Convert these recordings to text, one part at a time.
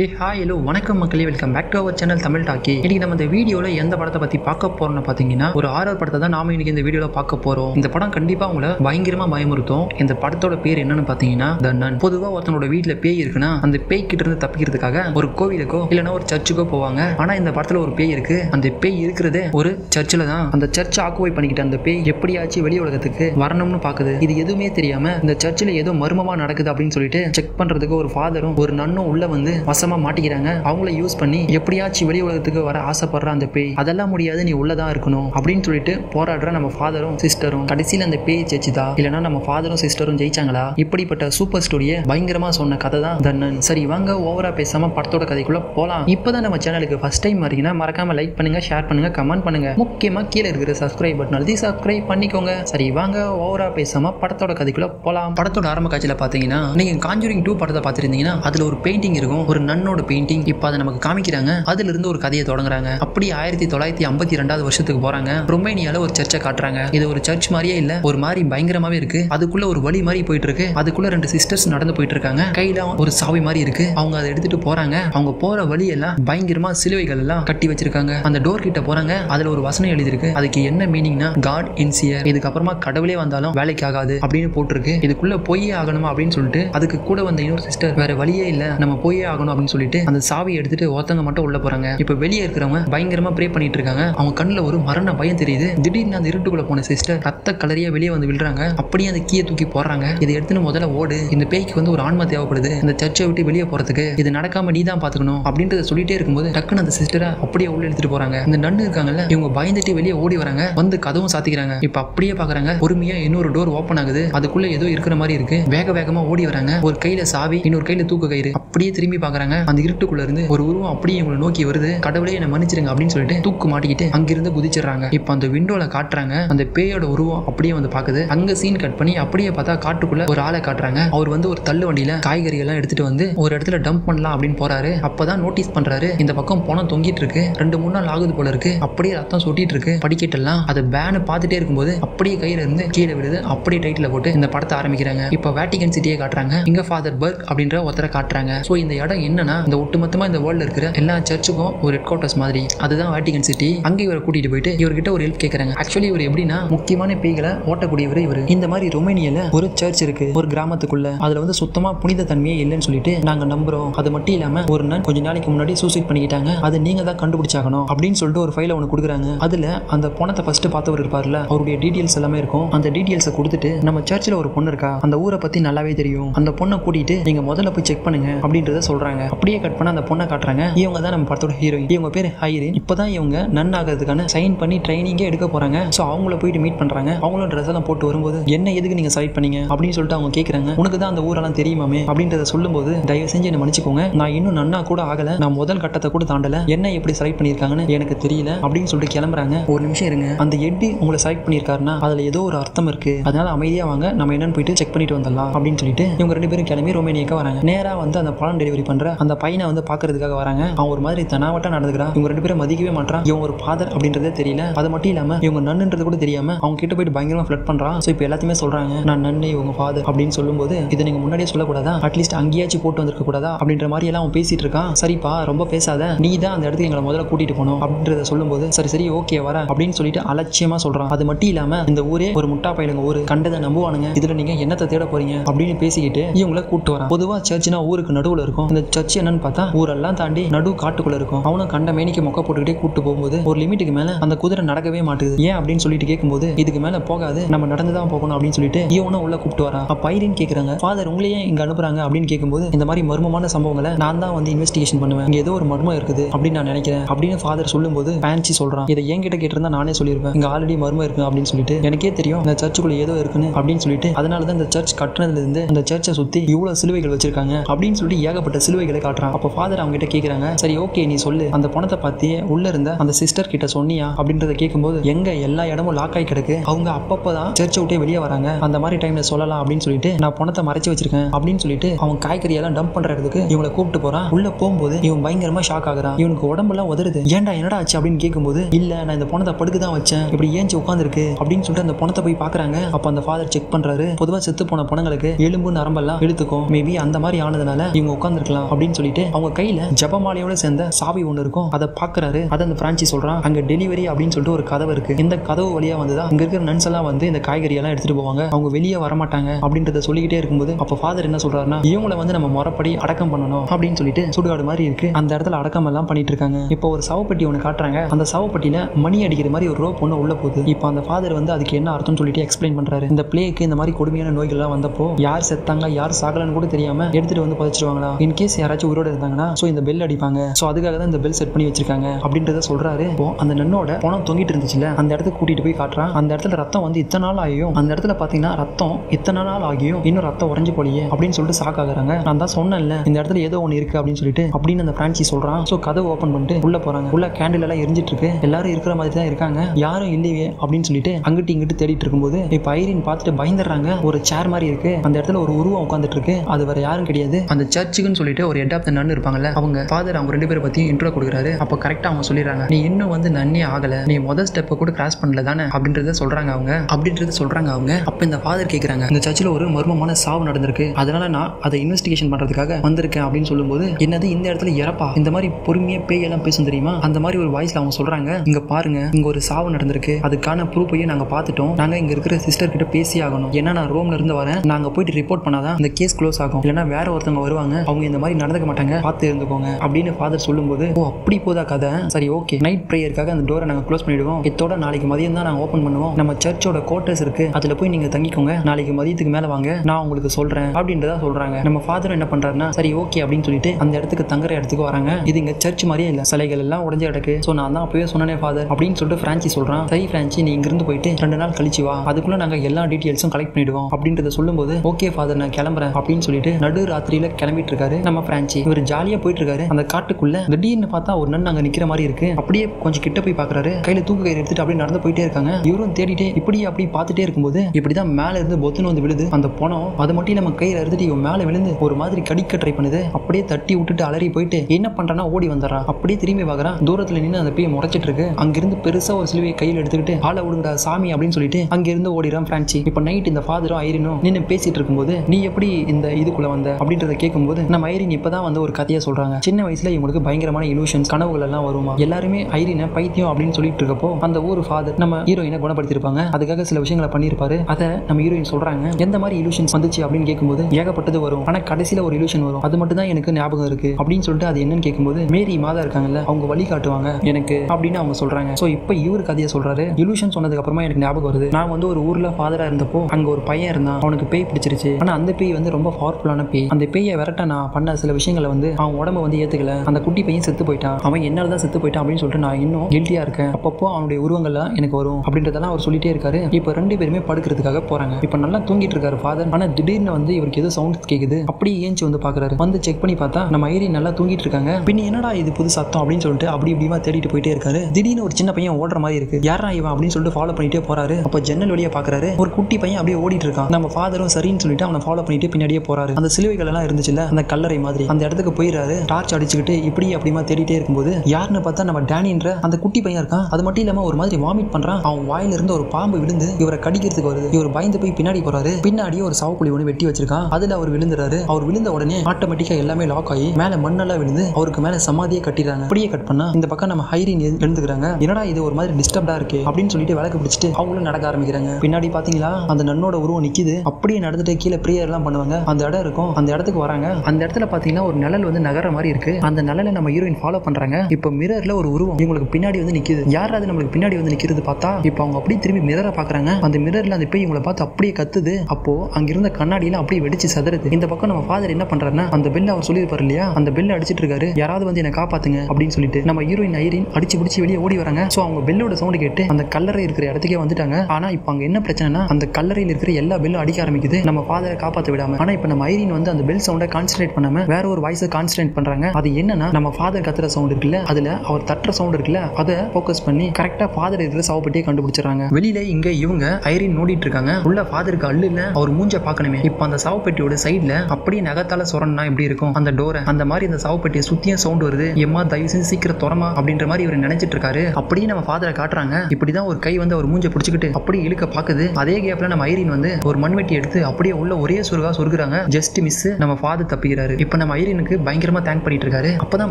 ஏ hi hello வணக்கம் மக்களே. Welcome back to our channel Tamil talkie இன்னைக்கு நம்ம இந்த வீடியோவில் எந்த படத்தை பற்றி பார்க்க போறோம்னு பார்த்தீங்கன்னா ஒரு ஆர்ஆர் படத்தை தான் நாம இன்னைக்கு இந்த வீடியோவில் பார்க்க போகிறோம் இந்த படம் கண்டிப்பாக உங்களை பயங்கரமாக பயமுறுத்தும். இந்த படத்தோட பேர் என்னன்னு பார்த்தீங்கன்னா த நன் பொதுவாக ஒருத்தனோட வீட்டில் பேய் இருக்குன்னா அந்த பேய் கிட்ட இருந்து தப்பிக்கிறதுக்காக ஒரு கோவிலுக்கோ இல்லைன்னா ஒரு சர்ச்சுக்கோ போவாங்க. ஆனால் இந்த படத்தில் ஒரு பேய் இருக்கு. அந்த பேய் இருக்கிறதே ஒரு சர்ச்சில் தான். அந்த சர்ச் ஆக்குவை பண்ணிக்கிட்ட அந்த பேய் எப்படியாச்சும் வெளி உலகத்துக்கு வரணும்னு பார்க்குது இது எதுவுமே தெரியாம இந்த சர்ச்சில் ஏதோ மர்மமாக நடக்குது அப்படின்னு சொல்லிட்டு செக் பண்ணுறதுக்கு ஒரு ஃபாதரும் ஒரு நன்னும் உள்ள வந்து வசமா மாட்டிக்கிறாங்க. அவங்கள யூஸ் பண்ணி எப்படியாச்சும் வெளி உலகத்துக்கு வர ஆசைப்படுற அந்த பேய் அதெல்லாம் முடியாது நீ உள்ளதான் இருக்கணும் அப்படின்னு சொல்லிட்டு போராடுற நம்ம ஃபாதரும் சிஸ்டரும் கடைசியில் அந்த பேய் ஜெயிச்சுதா? இல்லைனா நம்ம ஃபாதரும் சிஸ்டரும் ஜெயிச்சாங்களா? இப்படிப்பட்ட சூப்பர் ஸ்டோரியை பயங்கரமா சொன்ன கதை தான் தன்னன் சரி வாங்க ஓவரா பேசாம படத்தோட கதைக்குள்ள போலாம். இப்பதான் நம்ம சேனலுக்கு ஃபர்ஸ்ட் டைம் வரீங்கன்னா மறக்காம லைக் பண்ணுங்க ஷேர் பண்ணுங்க கமெண்ட் பண்ணுங்க. முக்கியமா கீழே இருக்கிற சப்ஸ்கிரைப் பட்டன் அழுத்தி சப்ஸ்கிரைப் பண்ணிக்கோங்க. சரி வாங்க ஓவரா பேசாம படத்தோட கதைக்குள்ள போலாம். படத்தோட ஆரம்ப காட்சியில பாத்தீங்கன்னா நீங்க காஞ்சூரிங் டூ படத்தை பார்த்திருந்தீங்கன்னா அதுல ஒரு பெயிண்டிங் இருக்கும் ஒரு நன்னோட பெயிண்டிங் இப்போ அதை நமக்கு காமிக்கிறாங்க. அதுல இருந்து ஒரு கதையை தொடங்குறாங்க. அப்படி ஆயிரத்தி தொள்ளாயிரத்தி ஐம்பத்தி ரெண்டாவது வருஷத்துக்கு போறாங்க. ரொமேனியால ஒரு சர்ச்சை காட்டுறாங்க. இது ஒரு சர்ச் மாதிரியே இல்ல ஒரு மாதிரி பயங்கரமாவே இருக்கு. அதுக்குள்ள ஒரு வழி மாதிரி போயிட்டு இருக்கு. அதுக்குள்ள ரெண்டு சிஸ்டர்ஸ் நடந்து போயிட்டு இருக்காங்க. கையில ஒரு சாவி மாதிரி இருக்கு. அவங்க அதை எடுத்துட்டு போறாங்க. அவங்க போற வழி எல்லாம் பயங்கரமா சிலுவைகள் எல்லாம் கட்டி வச்சிருக்காங்க. அந்த டோர் கிட்ட போறாங்க. அதுல ஒரு வசனம் எழுதிருக்கு அதுக்கு என்ன மீனிங்னா காட் இன்சியர் இதுக்கப்புறமா கடவுளே வந்தாலும் வேலைக்கு ஆகாது அப்படின்னு போட்டிருக்கு. இதுக்குள்ள போயே ஆகணுமா அப்படின்னு சொல்லிட்டு அதுக்கு கூட வந்த இன்னொரு சிஸ்டர் வேற வழியே இல்ல. நம்ம போயே ஆகணும் அப்படின்னு சொல்லிட்டு அந்த சாவியை எடுத்துட்டு ஒருத்தவங்க மட்டும் உள்ள போறாங்க. இப்ப வெளியே இருக்கிறவங்க பயங்கரமா ப்ரே பண்ணிட்டு இருக்காங்க. அவங்க கண்ணுல ஒரு மரண பயம் தெரியுது. திடீர்னு அந்த இருட்டுக்குள்ள போன சிஸ்டர் ரத்த கலரியா வெளியே வந்து விழுறாங்க. அப்படியே அந்த கீயை தூக்கி போடுறாங்க. இதை எடுத்துன்னு முதல்ல ஓடு. இந்த பேய்க்கு வந்து ஒரு ஆன்மா தேவைப்படுது. இந்த சர்ச்சை விட்டு வெளியே போறதுக்கு இது நடக்காம நீ தான் பாத்துக்கணும் அப்படின்றத சொல்லிட்டே இருக்கும்போது டக்குன்னு அந்த சிஸ்டரை அப்படியே உள்ள எடுத்துட்டு போறாங்க. இந்த நண்டு இருக்காங்கல்ல இவங்க பயந்துட்டு வெளியே ஓடி வராங்க. வந்து கதவும் சாத்திக்கிறாங்க. இப்ப அப்படியே பாக்குறாங்க. பொறுமையா இன்னொரு டோர் ஓப்பன் ஆகுது. அதுக்குள்ள ஏதோ இருக்கிற மாதிரி இருக்கு. வேக வேகமா ஓடி வராங்க. ஒரு கையில சாவி இன்னொரு கையில தூக்க கயிறு. அப்படியே திரும்பி பாக்குறாங்க. அந்த இருட்டுக்குள்ள இருந்து ஒரு உருவம் அப்படியே இவங்களை நோக்கி வருது. கடவுளே என்ன மன்னிச்சிருங்க அப்படின்னு சொல்லிட்டு தூக்கு மாட்டிக்கிட்டு அங்கிருந்து குதிச்சிடுறாங்க. இப்ப அந்த விண்டோல காட்டுறாங்க. அந்த பேயோட உருவம் அப்படியே வந்து பாக்குது. அங்க சீன் கட் பண்ணி அப்படியே பார்த்தா காட்டுக்குள்ள ஒரு ஆளை காட்டுறாங்க. அவர் வந்து ஒரு தள்ளு வண்டியில காய்கறி எல்லாம் எடுத்துட்டு வந்து ஒரு இடத்துல டம்ப் பண்ணலாம் அப்படின்னு போறாரு. அப்பதான் நோட்டீஸ் பண்றாரு இந்த பக்கம் பணம் தொங்கிட்டு இருக்கு. ரெண்டு மூணு நாள் ஆகுது போல இருக்கு. அப்படியே ரத்தம் சொட்டிட்டு இருக்கு. படிக்கட்டெல்லாம் அதை பேனு பார்த்துட்டே இருக்கும்போது அப்படியே கையில இருந்து கீழே விழுது. அப்படியே டைட்டில் போட்டு இந்த படத்தை ஆரம்பிக்கிறாங்க. இப்போ வேட்டிகன் சிட்டியை காட்டுறாங்க. இங்க ஃபாதர் பர்க் அப்படின்ற ஒருத்தரை காட்டுறாங்க. ஸோ இந்த இடம் என்ன என்னன்னா இந்த ஒட்டுமொத்தமா இந்த வேர்ல்ட்ல இருக்கிற எல்லா சர்ச்சுக்கும் ஒரு ஹெட் குவார்ட்டர்ஸ் மாதிரி அதுதான் வேட்டிகன் சிட்டி அங்க இவரை கூட்டிட்டு போயிட்டு இவர்கிட்ட ஒரு ஹெல்ப் கேட்குறாங்க ஆக்சுவலி இவர் எப்படின்னா முக்கியமான பேய்களை ஓட்டக்கூடியவர் இவர். இந்த மாதிரி ரொமேனியால ஒரு சர்ச் இருக்கு ஒரு கிராமத்துக்குள்ள. அதுல வந்து சுத்தமா புனித தன்மையே இல்லைன்னு சொல்லிட்டு நாங்க நம்புறோம். அது மட்டும் இல்லாம ஒரு நாள் கொஞ்ச நாளைக்கு முன்னாடி சூசைட் பண்ணிக்கிட்டாங்க. அதை நீங்க தான் கண்டுபிடிச்சாகணும் அப்படின்னு சொல்லிட்டு ஒரு ஃபைலை ஒன்று கொடுக்குறாங்க. அதுல அந்த பணத்தை ஃபர்ஸ்ட் பார்த்தவர் இருப்பார்ல அவருடைய டீடைல்ஸ் எல்லாமே இருக்கும். அந்த டீடைல்ஸை கொடுத்துட்டு நம்ம சர்ச்சில் ஒரு பொண்ணு இருக்கா? அந்த ஊரை பத்தி நல்லாவே தெரியும். அந்த பொண்ணை கூட்டிட்டு நீங்க முதல்ல போய் செக் பண்ணுங்க அப்படின்றத சொல்றாங்க. அப்படியே கட் பண்ண அந்த பொண்ணை காட்டுறாங்க. இவங்க தான் நம்ம படத்தோட ஹீரோயின் இவங்க பேர் ஹைரின் இப்போதான் இவங்க நன் ஆகிறதுக்கான சைன் பண்ணி ட்ரைனிங்கே எடுக்க போறாங்க. ஸோ அவங்கள போயிட்டு மீட் பண்றாங்க. அவங்களும் ட்ரெஸ் எல்லாம் போட்டு வரும்போது என்ன எதுக்கு நீங்க செலக்ட் பண்ணீங்க? அப்படின்னு சொல்லிட்டு அவங்க கேட்கறாங்க உனக்கு தான் அந்த ஊரெல்லாம் தெரியுமாமே அப்படின்றத சொல்லும்போது தயவு செஞ்சு என்ன மன்னிச்சுக்கோங்க. நான் இன்னும் நன்னா கூட ஆகல. நான் முதல் கட்டத்தை கூட தாண்டல. என்ன எப்படி செலக்ட் பண்ணியிருக்காங்கன்னு எனக்கு தெரியல. அப்படின்னு சொல்லிட்டு கிளம்புறாங்க. ஒரு நிமிஷம் இருங்க. அந்த எட்டி உங்களை செலக்ட் பண்ணியிருக்காருன்னா அதுல ஏதோ ஒரு அர்த்தம் இருக்கு. அதனால அமைதியா வாங்க. நம்ம என்னன்னு போயிட்டு செக் பண்ணிட்டு வந்துடலாம். அப்படின்னு சொல்லிட்டு இவங்க ரெண்டு பேரும் கிளம்பி ரோமேனியாக்க வராங்க. நேரா வந்து அந்த பழம் டெலிவரி பண்ற அந்த பையனை வந்து பாக்குறதுக்காக வராங்க. அவன் ஒரு மாதிரி தனாவட்டா நடந்துக்கிறான். இவங்க ரெண்டு பேரும் மதிக்கவே மாட்டான் இவன் ஒரு ஃபாதர் அப்படின்றதே தெரியல. அது மட்டும் இல்லாம இவங்க நன்னுன்றது கூட தெரியாம அவங்க கிட்ட போயிட்டு பயங்கரமா ஃபிளட் பண்றான். ஸோ இப்போ எல்லாத்தையுமே சொல்றாங்க. நான் நன்னு இவங்க ஃபாதர் அப்படின்னு சொல்லும்போது இதை நீங்க முன்னாடியே சொல்லக்கூடாதா? அட்லீஸ்ட் அங்கேயாச்சும் போட்டு வந்திருக்க கூடாதா அப்படின்ற மாதிரி எல்லாம் அவன் பேசிட்டு இருக்கான். சரிப்பா ரொம்ப பேசாத. நீ தான் அந்த இடத்துக்கு எங்களை முதல்ல கூட்டிட்டு போகணும் அப்படின்றத சொல்லும்போது சரி சரி ஓகே வர அப்படின்னு சொல்லிட்டு அலட்சியமா சொல்றான். அது மட்டும் இல்லாம இந்த ஊரே ஒரு முட்டா பயிலுங்க ஊரு. கண்டதை நம்புவானுங்க. இதுல நீங்க என்னத்தை தேட போறீங்க? அப்படின்னு பேசிக்கிட்டு இவங்களை கூட்டு வரான். பொதுவா சர்ச்னா ஊருக்கு நடுவுல இருக்கும். இந்த சர்ச் என்னன்னு பார்த்தா ஊரெல்லாம் தாண்டி நடு காட்டுக்குள்ள இருக்கும். அவனும் கண்ட மேனிக்கு மொக்க போட்டுக்கிட்டே கூட்டு போகும்போது ஒரு லிமிட்டுக்கு மேல அந்த குதிரை நடக்கவே மாட்டுது. ஏன் அப்படின்னு சொல்லிட்டு கேட்கும்போது இதுக்கு மேல போகாது நம்ம நடந்து தான் போகணும் அப்படின்னு சொல்லிட்டு இவனும் உள்ள கூப்பிட்டு வரான் அப்ப ஐரின் கேக்குறாங்க. ஃபாதர் உங்களையே இங்க அனுப்புறாங்க அப்படின்னு கேட்கும்போது இந்த மாதிரி மர்மமான சம்பவங்களை நான் தான் வந்து இன்வெஸ்டிகேஷன் பண்ணுவேன். இங்க ஏதோ ஒரு மர்மம் இருக்குது அப்படின்னு நான் நினைக்கிறேன் அப்படின்னு ஃபாதர் சொல்லும்போது பேன்சி சொல்றான். இதை என்கிட்ட கேட்டிருந்தா நானே சொல்லியிருப்பேன் இங்க ஆல்ரெடி மர்மம் இருக்கு அப்படின்னு சொல்லிட்டு எனக்கே தெரியும் இந்த சர்ச்சுக்குள்ள ஏதோ இருக்குன்னு அப்படின்னு சொல்லிட்டு அதனால தான் இந்த சர்ச் கட்டினதுல இருந்து அந்த சர்ச்சை சுத்தி இவ்வளவு சிலுவைகள் வச்சிருக்காங்க அப்படின்னு சொல்லிட்டு ஏகப்பட்ட சிலுவைகள் காட்டுறான் அப்போ ஃபாதர் அவங்க கிட்ட கேக்குறாங்க சரி ஓகே நீ சொல்லு. அந்த பணத்தை பார்த்து உள்ள இருந்த அந்த சிஸ்டர் கிட்ட சொன்னியா? அப்படின்றத கேட்கும்போது எங்க எல்லா இடமும் லாக் ஆகி கிடக்கு. அவங்க அப்பப்பதான் சர்ச்சை விட்டே வெளியே வராங்க. அந்த மாதிரி டைம்ல சொல்லலாம் அப்படின்னு சொல்லிட்டு நான் பணத்தை மறைச்சு வச்சிருக்கேன். அப்படின்னு சொல்லிட்டு அவன் காய்கறி எல்லாம் டம்ப் பண்ற இடத்துக்கு இவங்களை கூப்பிட்டு போறான். உள்ள போகும்போது இவன் பயங்கரமா ஷாக் ஆகுறான். இவனுக்கு உடம்பெல்லாம் உதருது ஏன்டா என்னடா ஆச்சு? அப்படின்னு கேட்கும்போது இல்ல நான் இந்த பணத்தை படுக்கு தான் வச்சேன். இப்படி ஏஞ்சி உட்காந்துருக்கு அப்படின்னு சொல்லிட்டு அந்த பணத்தை போய் பாக்குறாங்க. அப்ப அந்த ஃபாதர் செக் பண்றாரு. பொதுவா செத்து போன பணங்களுக்கு எலும்பு நரம்பெல்லாம் இழுத்துக்கும். மேபி அந்த மாதிரி ஆனதுனால இவங்க உட்காந்துருக்கலாம் அப்படின்னு சொல்லிட்டு அவங்க கையில ஜபமாலையோட சேர்ந்த சாவி ஒன்று இருக்கும். அதை பாக்குறாரு. அதை அந்த பிரான்ச்சி சொல்றான் அங்க டெலிவரி அப்படின்னு சொல்லிட்டு ஒரு கதவு இருக்கு. இந்த கதவு வழியா வந்துதான் இங்க இருக்கிற நன்ஸ் எல்லாம் வந்து இந்த காய்கறி எல்லாம் எடுத்துட்டு போவாங்க. அவங்க வெளியே வரமாட்டாங்க அப்படின்றத சொல்லிக்கிட்டே இருக்கும்போது அப்ப ஃபாதர் என்ன சொல்றாருன்னா இவங்களை வந்து நம்ம முறப்படி அடக்கம் பண்ணணும் அப்படின்னு சொல்லிட்டு சுடுகாடு மாதிரி இருக்கு. அந்த இடத்துல அடக்கம் எல்லாம் பண்ணிட்டு இருக்காங்க. இப்போ ஒரு சவப்பட்டி ஒன்று காட்டுறாங்க. அந்த சவப்பட்டியில மணி அடிக்கிற மாதிரி ஒரு ரோப் ஒன்று உள்ள போகுது. இப்போ அந்த ஃபாதர் வந்து அதுக்கு என்ன அர்த்தம் சொல்லிட்டு எக்ஸ்பிளைன் பண்றாரு. இந்த பிளேக்கு இந்த மாதிரி கொடுமையான நோய்கள் எல்லாம் வந்தப்போ யார் செத்தாங்க யார் சாகலன்னு கூட தெரியாம எடுத்துட்டு வந்து புதைச்சிருவாங்களா இன் கேஸ் யாராச்சும் உயிரோட இருந்தாங்கன்னா ஸோ இந்த பெல் அடிப்பாங்க. ஸோ அதுக்காக தான் இந்த பெல் செட் பண்ணி வச்சிருக்காங்க அப்படின்றத சொல்றாரு. இப்போ அந்த நன்னோட பணம் தொங்கிட்டு இருந்துச்சுல அந்த இடத்துக்கு கூட்டிட்டு போய் காட்டுறான். அந்த இடத்துல ரத்தம் வந்து இத்தனை நாள் ஆகியும். அந்த இடத்துல பாத்தீங்கன்னா ரத்தம் இத்தனை நாள் ஆகியும். இன்னும் ரத்தம் உடஞ்சு போலியே அப்படின்னு சொல்லிட்டு ஷாக் ஆகுறாங்க. நான் தான் சொன்னேன்ல இந்த இடத்துல ஏதோ ஒன்று இருக்கு அப்படின்னு சொல்லிட்டு அப்படின்னு அந்த பிரான்சி சொல்றான். ஸோ கதவு ஓப்பன் பண்ணிட்டு உள்ள போறாங்க. உள்ள கேண்டில் எல்லாம் எரிஞ்சிட்டு இருக்கு. எல்லாரும் இருக்கிற மாதிரி தான் இருக்காங்க. யாரும் இல்லையே அப்படின்னு சொல்லிட்டு அங்கிட்டு இங்கிட்டு தேடிட்டு இருக்கும்போது இப்போ ஐரின் பார்த்துட்டு பயந்துடுறாங்க. ஒரு சேர் மாதிரி இருக்கு. அந்த இடத்துல ஒரு உருவம் உட்காந்துட்டு இருக்கு. அது வேற யாரும் கிடையாது. அந்த சர்ச்சுக்குன்னு சொல்லிட்டு ஒரு ஹெட் ஆஃப் த நன் இருப்பாங்கல்ல அவங்க ஃபாதர் அவங்க ரெண்டு பேரை பற்றியும் இன்ட்ரோ கொடுக்குறாரு. அப்போ கரெக்டாக அவங்க சொல்லிடுறாங்க. நீ இன்னும் வந்து நன்னே ஆகல. நீ முதல் ஸ்டெப்பை கூட கிராஸ் பண்ணல தானே? அப்படின்றத சொல்றாங்க அவங்க. அப்படின்றத சொல்றாங்க அவங்க. அப்போ இந்த ஃபாதர் கேட்குறாங்க இந்த சர்ச்சில் ஒரு மர்மமான சாவு நடந்திருக்கு. அதனால நான் அதை இன்வெஸ்டிகேஷன் பண்றதுக்காக வந்திருக்கேன் அப்படின்னு சொல்லும்போது என்னது இந்த இடத்துல இறப்பா? இந்த மாதிரி பொறுமையா பேய் எல்லாம் பேசும் தெரியுமா? அந்த மாதிரி ஒரு வாய்ஸ்ல அவங்க சொல்றாங்க. இங்க பாருங்க இங்க ஒரு சாவு நடந்திருக்கு. அதுக்கான ப்ரூஃபையும் நாங்க பார்த்துட்டோம். நாங்க இங்க இருக்கிற சிஸ்டர் கிட்ட பேசி ஆகணும். ஏன்னா நான் ரோம்ல இருந்து வரேன். நாங்க போயிட்டு ரிப்போர்ட் பண்ணாதான் இந்த கேஸ் க்ளோஸ் ஆகும். இல்லைன்னா வேற ஒருத்தவங்க வருவாங்க. அவங்க இந்த மாதிரி நடந்துக்க மாட்டாங்க. பார்த்து இருந்துக்கோங்க அப்படின்னு ஃபாதர் சொல்லும்போது ஓ அப்படி போதா கதை? சரி ஓகே நைட் ப்ரேயருக்காக அந்த டோரை நாங்கள் க்ளோஸ் பண்ணிடுவோம். இதோட நாளைக்கு மதியம் தான் நாங்கள் ஓப்பன் பண்ணுவோம். நம்ம சர்ச்சோட கோட்டர்ஸ் இருக்கு. அதில் போய் நீங்கள் தங்கிக்கோங்க. நாளைக்கு மதியத்துக்கு மேலே வாங்க. நான் உங்களுக்கு சொல்கிறேன் அப்படின்றதா சொல்கிறாங்க நம்ம ஃபாதர் என்ன பண்ணுறாருன்னா சரி ஓகே அப்படின்னு சொல்லிட்டு அந்த இடத்துக்கு தங்குற இடத்துக்கு வராங்க. இது இங்கே சர்ச் மாதிரியே இல்லை. சிலைகள் எல்லாம் உடஞ்ச இடக்கு ஸோ நான் தான் அப்பவே சொன்னேன் ஃபாதர் அப்படின்னு சொல்லிட்டு ஃப்ரான்ச்சி சொல்கிறான் சரி பிரான்சி நீ இங்கிருந்து போயிட்டு ரெண்டு நாள் கழிச்சு வா. அதுக்குள்ளே நாங்கள் எல்லா டீட்டெயில்ஸும் கலெக்ட் பண்ணிடுவோம். அப்படின்றத சொல்லும்போது ஓகே ஃபாதர் நான் கிளம்புறேன் அப்படின்னு சொல்லிட்டு நடு ராத்திரியில் கிளம்பிட்டு இருக்காரு. நம்ம இருந்துச்சு இவர் ஜாலியா போயிட்டு இருக்காரு அந்த காட்டுக்குள்ள திடீர்னு பார்த்தா ஒரு நன் அங்க நிக்கிற மாதிரி இருக்கு. அப்படியே கொஞ்சம் கிட்ட போய் பாக்குறாரு. கையில தூக்கு கயிறு எடுத்துட்டு அப்படியே நடந்து போயிட்டே இருக்காங்க. இவரும் தேடிட்டே இப்படி அப்படி பார்த்துட்டே இருக்கும்போது இப்படிதான் மேல இருந்து பொத்துன்னு வந்து விழுது. அந்த பணம் அது மட்டும் நம்ம கையில இருந்துட்டு இவன் மேல விழுந்து ஒரு மாதிரி கடிக்க ட்ரை பண்ணுது. அப்படியே தட்டி விட்டுட்டு அலறி போயிட்டு என்ன பண்றானா ஓடி வந்துடுறான் அப்படியே திரும்பி பாக்குறான். தூரத்துல நின்று அந்த பேய் முறைச்சிட்டு இருக்கு. அங்கிருந்து பெருசா ஒரு சிலுவையை கையில் எடுத்துக்கிட்டு ஆளை விடுங்கடா சாமி அப்படின்னு சொல்லிட்டு அங்கிருந்து ஓடிறான் பிரான்சி இப்போ நைட் இந்த ஃபாதரும் ஐரினும் நின்று பேசிட்டு இருக்கும்போது நீ எப்படி இந்த இதுக்குள்ள வந்த? அப்படின்றத கேட்கும்போது நம்ம ஐரின் தான் வந்து ஒரு கதையை சொல்றாங்க. சின்ன வயசுல இவங்களுக்கு பயங்கரமான இலூஷன்ஸ் கனவுகள் எல்லாம் வருமா? எல்லாருமே ஐரினை பைத்தியம் அப்படின்னு சொல்லிட்டு இருக்கப்போ அந்த ஊர் ஃபாதர் நம்ம ஹீரோயினை குணப்படுத்திருப்பாங்க அதுக்காக சில விஷயங்களை பண்ணியிருப்பாரு. அதை நம்ம ஹீரோயின் சொல்றாங்க. எந்த மாதிரி இலூஷன்ஸ் வந்துச்சு அப்படின்னு கேட்கும்போது ஏகப்பட்டது வரும். ஆனா கடைசியில ஒரு இலூஷன் வரும். அது மட்டும் தான் எனக்கு ஞாபகம் இருக்கு. அப்படின்னு சொல்லிட்டு அது என்னன்னு கேட்கும்போது மேரி மாதா இருக்காங்கல்ல அவங்க வழி காட்டுவாங்க. எனக்கு அப்படின்னு அவங்க சொல்றாங்க. ஸோ இப்போ இவர் கதையை சொல்றாரு. இலூஷன் சொன்னதுக்கு அப்புறமா எனக்கு ஞாபகம் வருது. நான் வந்து ஒரு ஊர்ல ஃபாதரா இருந்தப்போ அங்க ஒரு பையன் இருந்தான். அவனுக்கு பேய் பிடிச்சிருச்சு. ஆனா அந்த பேய் வந்து ரொம்ப பவர்ஃபுல்லான பேய். அந்த பேயை விரட்ட நான் பண்ண சில விஷயங்களை வந்து அவன் உடம்ப வந்து ஏத்துக்கல. அந்த குட்டி பையன் செத்து போயிட்டான். அவன் என்னால தான் செத்து போயிட்டான் அப்படின்னு சொல்லிட்டு நான் இன்னும் கில்ட்டியா இருக்கேன். அப்பப்போ அவனுடைய உருவங்கள்லாம் எனக்கு வரும் அப்படின்றதெல்லாம் அவர் சொல்லிட்டே இருக்காரு. இப்போ ரெண்டு பேருமே படுக்கிறதுக்காக போறாங்க. இப்போ நல்லா தூங்கிட்டு இருக்காரு ஃபாதர் ஆனா திடீர்னு வந்து இவருக்கு ஏதோ சவுண்ட் கேக்குது. அப்படியே ஏஞ்சி வந்து பாக்குறாரு. வந்து செக் பண்ணி பார்த்தா நம்ம ஐரி நல்லா தூங்கிட்டு இருக்காங்க. பின் என்னடா இது புது சத்தம் அப்படின்னு சொல்லிட்டு அப்படி இப்படிமா தேடிட்டு போயிட்டே இருக்காரு. திடீர்னு ஒரு சின்ன பையன் ஓடுற மாதிரி இருக்கு. யாரா இவன் அப்படின்னு சொல்லிட்டு ஃபாலோ பண்ணிட்டே போறாரு. அப்போ ஜன்னல் வழியா பாக்குறாரு. ஒரு குட்டி பையன் அப்படியே ஓடிட்டு இருக்கான். நம்ம ஃபாதரும் சரின்னு சொல்லிட்டு அவனை ஃபாலோ பண்ணிட்டு பின்னாடியே போறாரு. அந்த சிலுவைகள் எல்லாம் இருந்துச்சுல்ல? அந்த கல்லறை மாதிரி. அந்த இடத்துக்கு போயிடுறாரு டார்ச் அடிச்சுக்கிட்டு இப்படி அப்படிமா தேடிட்டே இருக்கும்போது யாருன்னு பார்த்தா நம்ம டேனின்ற அந்த குட்டி பையன் இருக்கான். அது மட்டும் இல்லாம ஒரு மாதிரி வாமிட் பண்றான். அவன் வாயில இருந்து ஒரு பாம்பு விழுந்து இவரை கடிக்கிறதுக்கு வருது. இவர் பயந்து போய் பின்னாடி போறாரு. பின்னாடியே ஒரு சவக்குழி ஒன்று வெட்டி வச்சிருக்கான். அதுல அவர் விழுந்துறாரு. அவர் விழுந்த உடனே ஆட்டோமேட்டிக்கா எல்லாமே லாக் ஆகி மேல மண்ணெல்லாம் விழுந்து அவருக்கு மேல சமாதியே கட்டிடுறாங்க. அப்படியே கட் பண்ணா இந்த பக்கம் நம்ம ஹைரின் எழுந்துக்கிறாங்க. என்னடா இது ஒரு மாதிரி டிஸ்டர்ப்டா இருக்கு அப்படின்னு சொல்லிட்டு விளக்கு பிடிச்சிட்டு அவங்களும் நடக்க ஆரம்பிக்கிறாங்க. பின்னாடி பாத்தீங்களா? அந்த நன்னோட உருவம் நிக்குது. அப்படியே நடந்துட்டு கீழே ப்ரேயர் எல்லாம் பண்ணுவாங்க. அந்த இடம் இருக்கும். அந்த இடத்துக்கு வராங்க. அந்த இடத்துல பாத்தீங்கன்னா ஒரு நிழல் வந்து நகர மாதிரி இருக்கு. அந்த நிழலை நம்ம ஹீரோயின் ஃபாலோ பண்றாங்க. இப்போ மிரர்ல ஒரு உருவம் இவங்களுக்கு பின்னாடி வந்து நிக்குது. யார் அது நம்மளுக்கு பின்னாடி வந்து நிக்கிறது பார்த்தா இப்போ அவங்க அப்படியே திரும்பி மிரரை பாக்குறாங்க. அந்த மிரர்ல அந்த போய் இவங்களை பார்த்து அப்படியே கத்துது. அப்போ அங்கிருந்த கண்ணாடியெல்லாம் அப்படியே வெடிச்சு சதுருது. இந்த பக்கம் நம்ம ஃபாதர் என்ன பண்றாருன்னா அந்த பெல் அவர் சொல்லியிருப்பாரு இல்லையா? அந்த பெல் அடிச்சிட்டு இருக்காரு. யாராவது வந்து என்ன காப்பாத்துங்க அப்படின்னு சொல்லிட்டு நம்ம ஹீரோயின் ஐரின் அடிச்சு பிடிச்சி வெளியே ஓடி வராங்க. ஸோ அவங்க பெல்லோட சவுண்ட் கேட்டு அந்த கல்லறை இருக்கிற இடத்துக்கே வந்துட்டாங்க. ஆனா இப்போ அங்க என்ன பிரச்சனைனா அந்த கல்லறையில் இருக்கிற எல்லா பெல்லும் அடிக்க ஆரம்பிக்குது. நம்ம ஃபாதரை காப்பாற்ற விடாம. ஆனா இப்போ நம்ம ஐரின் வந்து அந்த பெல் சவுண்டை கான்சன்ட்ரேட் பண்ணாம வேற ஒரு வாய்ஸை கான்சன்ட்ரேட் பண்றாங்க. அது என்னன்னா நம்ம ஃபாதர் கத்துற சவுண்ட் இருக்குல்ல அதுல அவர் தட்டுற சவுண்ட் இருக்குல்ல அதை ஃபோக்கஸ் பண்ணி கரெக்டா ஃபாதர் இருக்கிற சவப்பட்டியை கண்டுபிடிச்சிடறாங்க. வெளியில இங்க இவங்க ஐரின் நோடிட்டு இருக்காங்க. உள்ள ஃபாதருக்கு அள்ளு இல்ல அவர் மூஞ்ச பார்க்கணுமே. இப்போ அந்த சவப்பெட்டியோட சைடுல அப்படியே நகத்தால சொரன்னா எப்படி இருக்கும்? அந்த டோரை அந்த மாதிரி அந்த சவப்பெட்டியை சுத்தியும் சவுண்ட் வருது. எம்மா தயவு செஞ்சு சீக்கிரம் துறமா அப்படின்ற மாதிரி இவர் நினைச்சிட்டு இருக்காரு. அப்படியே நம்ம ஃபாதரை காட்டுறாங்க. இப்படிதான் ஒரு கை வந்து அவர் மூஞ்ச பிடிச்சிக்கிட்டு அப்படியே இழுக்க பாக்குது அதே கேப்ல நம்ம ஐரின் வந்து ஒரு மண்வெட்டி எடுத்து அப்படியே உள்ள ஒரே சுருகா சொருகுறாங்க. ஜஸ்ட் மிஸ் நம்ம ஃபாதர் தப்பிக்கிறாரு. இப்போ நம்ம நம்ம ஐரீனுக்கு பயங்கரமா தேங்க் பண்ணிட்டு இருக்காரு அப்பதான்